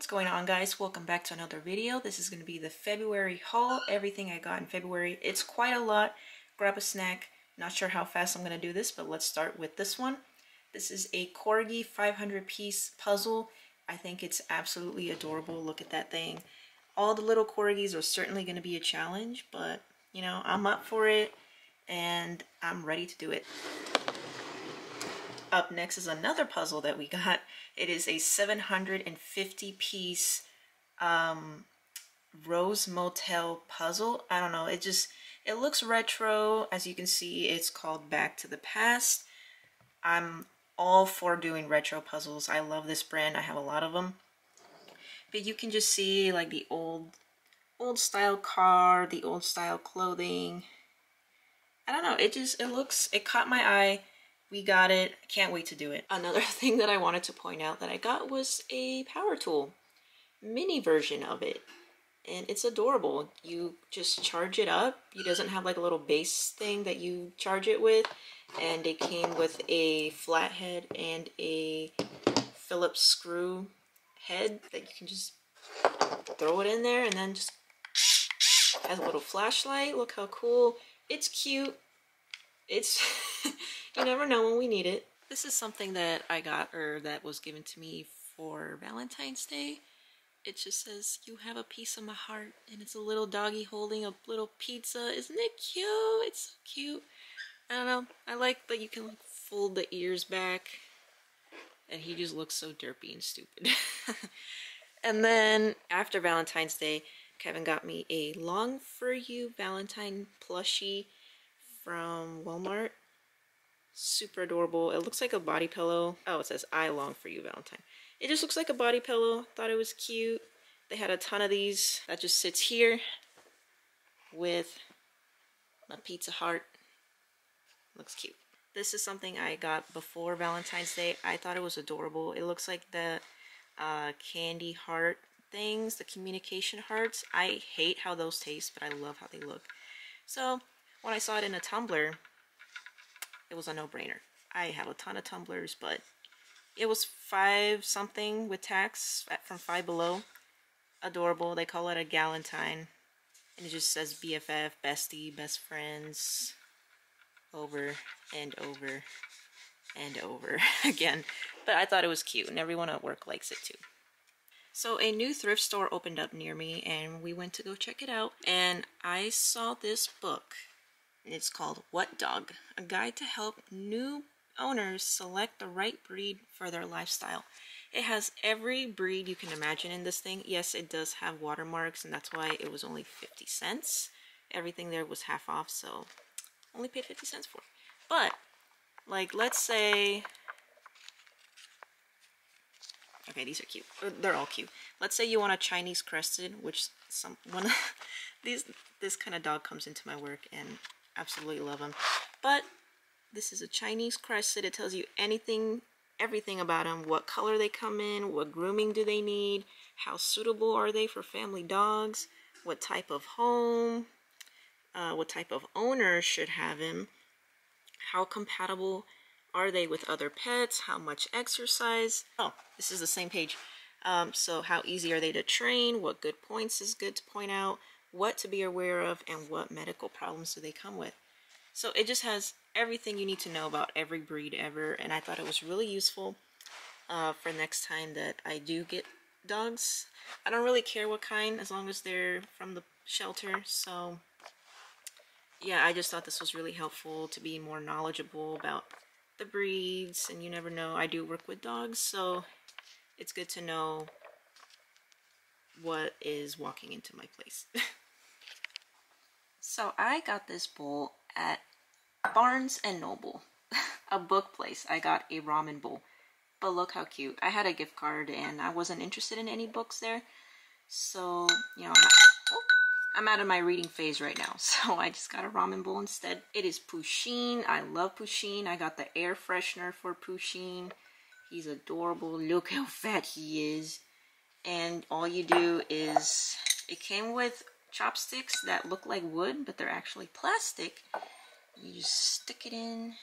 What's going on guys? Welcome back to another video. This is going to be the February haul. Everything I got in February. It's quite a lot. Grab a snack. Not sure how fast I'm going to do this, but let's start with this one. This is a Corgi 500 piece puzzle. I think it's absolutely adorable. Look at that thing. All the little Corgis are certainly going to be a challenge, but you know, I'm up for it and I'm ready to do it. Up next is another puzzle that we got. It is a 750 piece um, Rose Motel puzzle. I don't know, it just, it looks retro. As you can see, it's called Back to the Past. I'm all for doing retro puzzles. I love this brand. I have a lot of them. But you can just see like the old, old style car, the old style clothing. I don't know, it just, it looks, it caught my eye we got it. Can't wait to do it. Another thing that I wanted to point out that I got was a power tool. Mini version of it. And it's adorable. You just charge it up. It doesn't have like a little base thing that you charge it with. And it came with a flathead and a Phillips screw head that you can just throw it in there and then just has a little flashlight. Look how cool. It's cute. It's You never know when we need it. This is something that I got or that was given to me for Valentine's Day. It just says, you have a piece of my heart. And it's a little doggy holding a little pizza. Isn't it cute? It's so cute. I don't know. I like that you can like, fold the ears back. And he just looks so derpy and stupid. and then after Valentine's Day, Kevin got me a Long For You Valentine plushie from Walmart super adorable. It looks like a body pillow. Oh, it says, I long for you, Valentine. It just looks like a body pillow. Thought it was cute. They had a ton of these. That just sits here with my pizza heart. Looks cute. This is something I got before Valentine's Day. I thought it was adorable. It looks like the uh, candy heart things, the communication hearts. I hate how those taste, but I love how they look. So when I saw it in a tumbler, it was a no-brainer. I have a ton of tumblers, but it was five something with tax from Five Below. Adorable. They call it a galentine. And it just says BFF, bestie, best friends, over and over and over again. But I thought it was cute, and everyone at work likes it too. So a new thrift store opened up near me, and we went to go check it out. And I saw this book it's called What Dog? A guide to help new owners select the right breed for their lifestyle. It has every breed you can imagine in this thing. Yes, it does have watermarks, and that's why it was only 50 cents. Everything there was half off, so only paid 50 cents for it. But, like, let's say... Okay, these are cute. Uh, they're all cute. Let's say you want a Chinese crested, which some one these this kind of dog comes into my work, and Absolutely love them. But this is a Chinese crested. It tells you anything, everything about them. What color they come in, what grooming do they need, how suitable are they for family dogs, what type of home, uh, what type of owner should have him, how compatible are they with other pets, how much exercise. Oh, this is the same page. Um, so how easy are they to train, what good points is good to point out, what to be aware of, and what medical problems do they come with. So it just has everything you need to know about every breed ever, and I thought it was really useful uh, for next time that I do get dogs. I don't really care what kind, as long as they're from the shelter, so yeah, I just thought this was really helpful to be more knowledgeable about the breeds, and you never know, I do work with dogs, so it's good to know what is walking into my place. So I got this bowl at Barnes and Noble, a book place. I got a ramen bowl. But look how cute. I had a gift card and I wasn't interested in any books there. So, you know, I'm, oh, I'm out of my reading phase right now. So I just got a ramen bowl instead. It is Pusheen. I love Pusheen. I got the air freshener for Pusheen. He's adorable. Look how fat he is. And all you do is, it came with chopsticks that look like wood, but they're actually plastic. You just stick it in,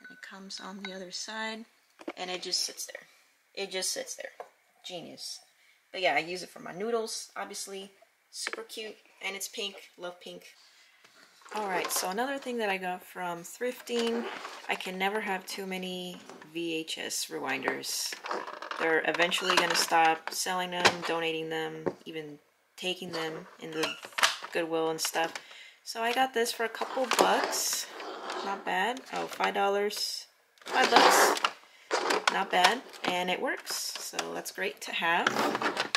and it comes on the other side, and it just sits there. It just sits there. genius. But yeah, I use it for my noodles, obviously. Super cute, and it's pink. Love pink. Alright, so another thing that I got from thrifting, I can never have too many VHS rewinders. They're eventually going to stop selling them, donating them, even taking them in the Goodwill and stuff. So I got this for a couple bucks. Not bad. Oh, five dollars. Five bucks. Not bad. And it works. So that's great to have.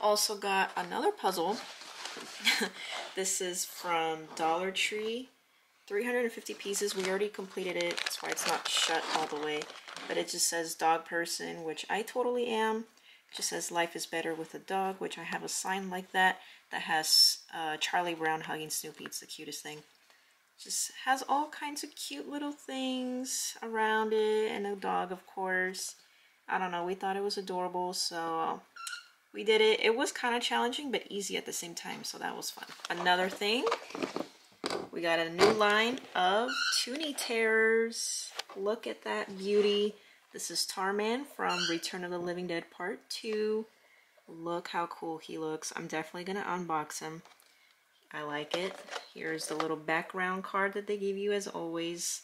Also got another puzzle this is from Dollar Tree. 350 pieces. We already completed it. That's why it's not shut all the way. But it just says dog person, which I totally am. Just says life is better with a dog, which I have a sign like that that has uh, Charlie Brown hugging Snoopy. It's the cutest thing. Just has all kinds of cute little things around it and a dog, of course. I don't know. We thought it was adorable, so we did it. It was kind of challenging, but easy at the same time, so that was fun. Another thing, we got a new line of Toony Terrors. Look at that beauty. This is Tarman from Return of the Living Dead Part 2. Look how cool he looks. I'm definitely going to unbox him. I like it. Here's the little background card that they give you as always.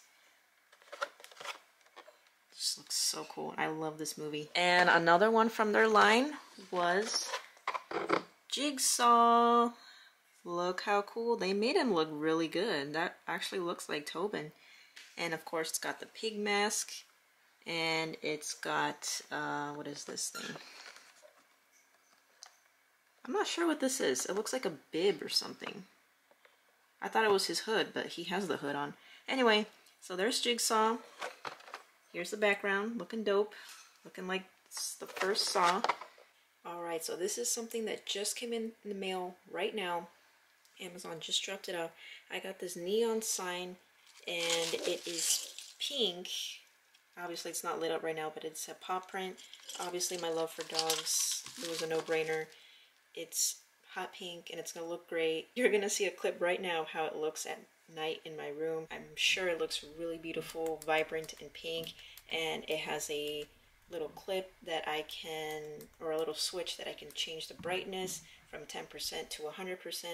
Just looks so cool. I love this movie. And another one from their line was Jigsaw. Look how cool. They made him look really good. That actually looks like Tobin. And of course it's got the pig mask. And it's got, uh, what is this thing? I'm not sure what this is. It looks like a bib or something. I thought it was his hood, but he has the hood on. Anyway, so there's Jigsaw. Here's the background, looking dope, looking like the first Saw. Alright, so this is something that just came in the mail right now. Amazon just dropped it off. I got this neon sign and it is pink. Obviously it's not lit up right now, but it's a paw print. Obviously my love for dogs, it was a no-brainer. It's hot pink and it's going to look great. You're going to see a clip right now how it looks at night in my room. I'm sure it looks really beautiful, vibrant and pink, and it has a little clip that I can, or a little switch that I can change the brightness from 10% to 100%,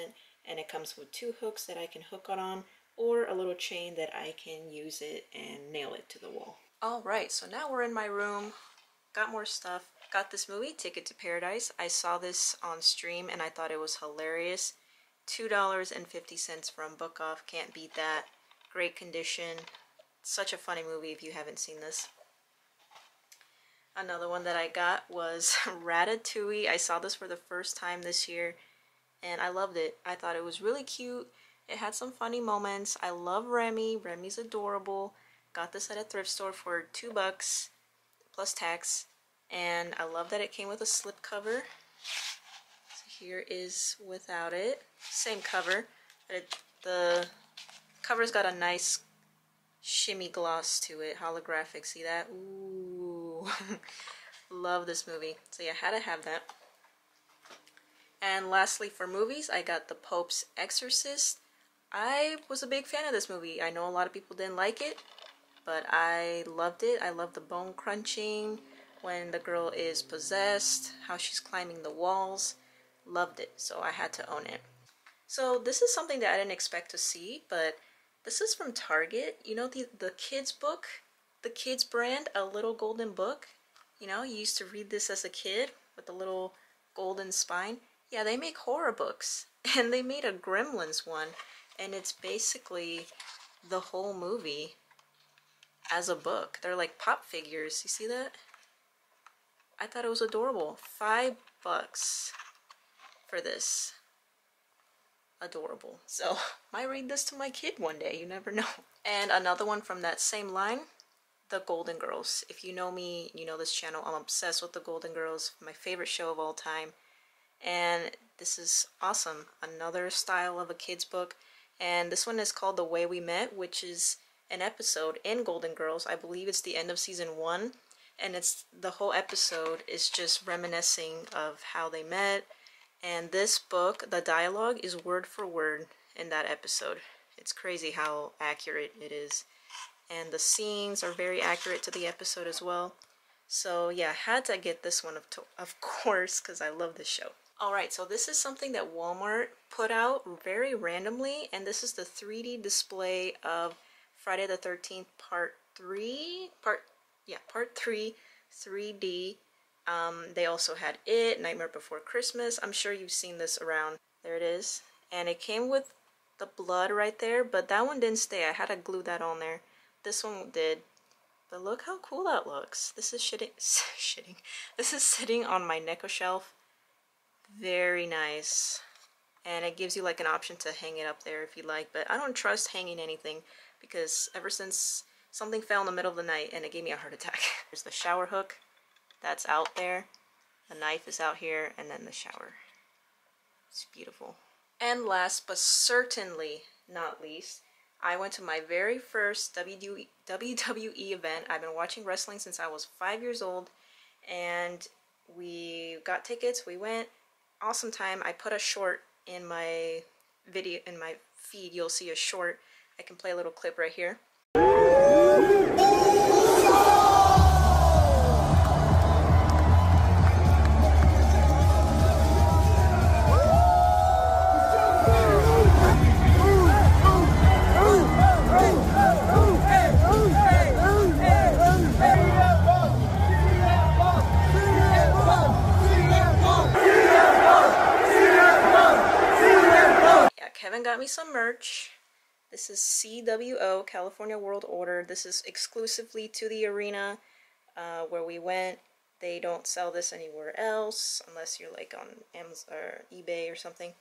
and it comes with two hooks that I can hook it on, or a little chain that I can use it and nail it to the wall. Alright, so now we're in my room, got more stuff, got this movie, Ticket to Paradise. I saw this on stream and I thought it was hilarious. $2.50 from Book Off. Can't beat that. Great condition. Such a funny movie if you haven't seen this. Another one that I got was Ratatouille. I saw this for the first time this year and I loved it. I thought it was really cute. It had some funny moments. I love Remy. Remy's adorable. Got this at a thrift store for two bucks plus tax. And I love that it came with a slip cover So here is without it. Same cover. It, the cover's got a nice shimmy gloss to it, holographic. See that? Ooh. Love this movie. So yeah, had to have that. And lastly, for movies, I got The Pope's Exorcist. I was a big fan of this movie. I know a lot of people didn't like it, but I loved it. I love the bone crunching when the girl is possessed, how she's climbing the walls. Loved it, so I had to own it. So this is something that I didn't expect to see, but this is from Target. You know the, the kids book? The kids brand, A Little Golden Book? You know, you used to read this as a kid with the little golden spine. Yeah, they make horror books. And they made a Gremlins one. And it's basically the whole movie as a book. They're like pop figures. You see that? I thought it was adorable. Five bucks for this. Adorable. So, might read this to my kid one day, you never know. And another one from that same line, The Golden Girls. If you know me, you know this channel, I'm obsessed with The Golden Girls, my favorite show of all time. And this is awesome. Another style of a kid's book. And this one is called The Way We Met, which is an episode in Golden Girls. I believe it's the end of season one. And it's the whole episode is just reminiscing of how they met, and this book, the dialogue is word for word in that episode. It's crazy how accurate it is. And the scenes are very accurate to the episode as well. So yeah, had to get this one of, of course because I love this show. Alright, so this is something that Walmart put out very randomly and this is the 3D display of Friday the 13th part 3, part, yeah, part 3, 3D. Um, they also had It, Nightmare Before Christmas. I'm sure you've seen this around. There it is. And it came with the blood right there, but that one didn't stay. I had to glue that on there. This one did. But look how cool that looks. This is shitting, shitting. This is sitting on my NECA shelf. Very nice. And it gives you like an option to hang it up there if you like. But I don't trust hanging anything because ever since something fell in the middle of the night and it gave me a heart attack. There's the shower hook. That's out there. The knife is out here and then the shower. It's beautiful. And last but certainly not least, I went to my very first WWE, event. I've been watching wrestling since I was five years old, and we got tickets. We went. Awesome time. I put a short in my video in my feed. You'll see a short. I can play a little clip right here. Me some merch. This is CWO, California World Order. This is exclusively to the arena uh, where we went. They don't sell this anywhere else unless you're like on Amazon or eBay or something.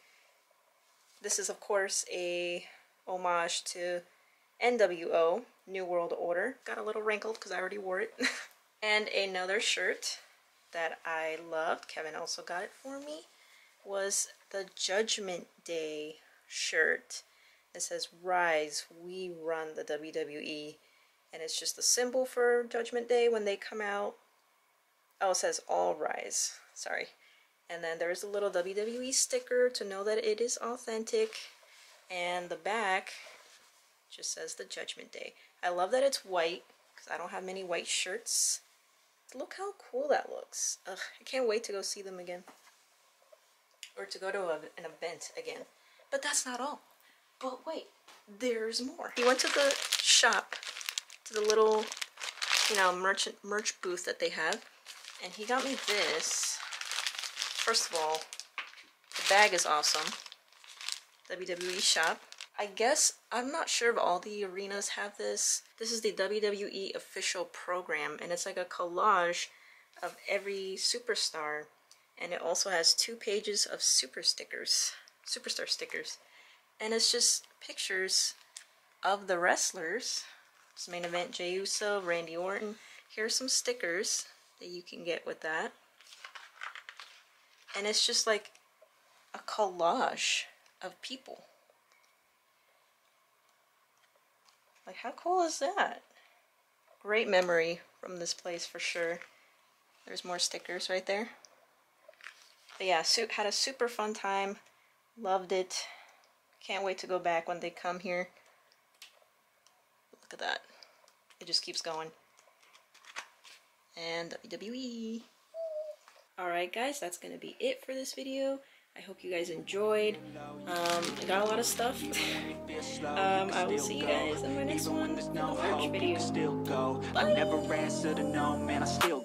This is of course a homage to NWO, New World Order. Got a little wrinkled because I already wore it. and another shirt that I loved, Kevin also got it for me, was the Judgment Day shirt. It says Rise, we run the WWE. And it's just a symbol for Judgment Day when they come out. Oh, it says All Rise. Sorry. And then there's a little WWE sticker to know that it is authentic. And the back just says the Judgment Day. I love that it's white because I don't have many white shirts. Look how cool that looks. Ugh, I can't wait to go see them again. Or to go to a, an event again. But that's not all. But wait, there's more. He went to the shop, to the little, you know, merchant merch booth that they have, and he got me this. First of all, the bag is awesome. WWE shop. I guess, I'm not sure if all the arenas have this. This is the WWE official program, and it's like a collage of every superstar. And it also has two pages of super stickers superstar stickers. And it's just pictures of the wrestlers. This main event, Jey Uso, Randy Orton. Here's some stickers that you can get with that. And it's just like a collage of people. Like, how cool is that? Great memory from this place for sure. There's more stickers right there. But yeah, had a super fun time. Loved it. Can't wait to go back when they come here. Look at that. It just keeps going. And WWE. Alright guys, that's going to be it for this video. I hope you guys enjoyed. Um, I got a lot of stuff. um, I will see you guys in my next one, the merch video. Bye.